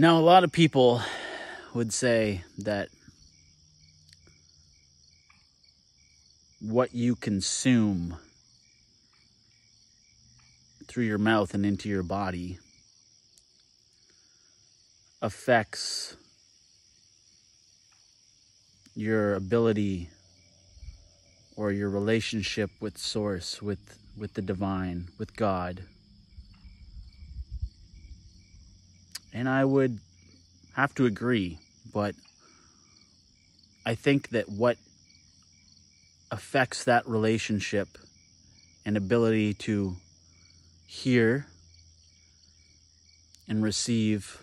Now, a lot of people would say that what you consume through your mouth and into your body affects your ability or your relationship with source with with the divine with god and i would have to agree but i think that what affects that relationship and ability to hear and receive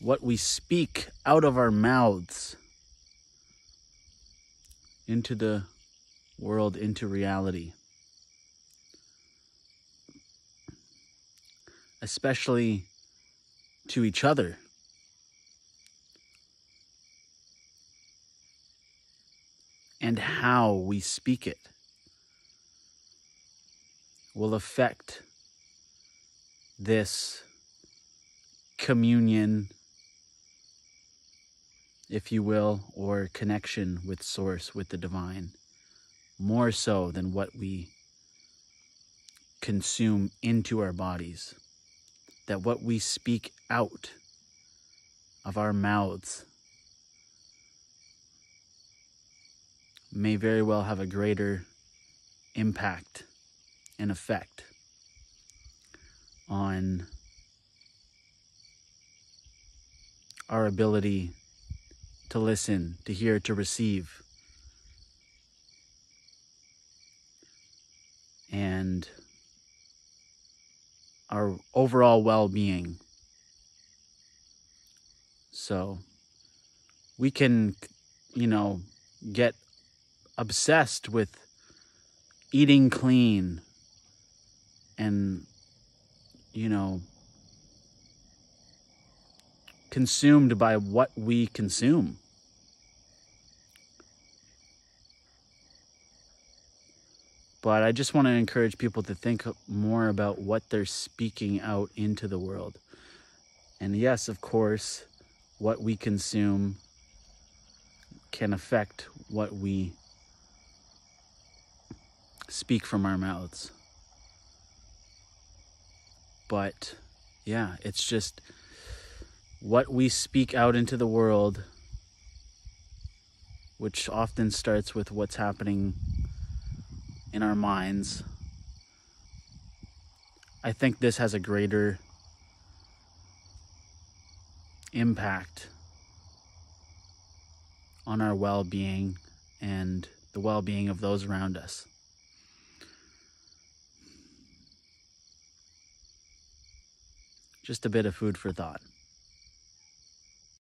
what we speak out of our mouths into the world, into reality. Especially to each other. And how we speak it will affect this communion if you will, or connection with Source, with the divine, more so than what we consume into our bodies. That what we speak out of our mouths may very well have a greater impact and effect on our ability to listen, to hear, to receive. And our overall well being. So we can, you know, get obsessed with eating clean and, you know, consumed by what we consume. But I just want to encourage people to think more about what they're speaking out into the world. And yes, of course, what we consume can affect what we speak from our mouths. But yeah, it's just what we speak out into the world, which often starts with what's happening in our minds. I think this has a greater impact on our well being and the well being of those around us. Just a bit of food for thought.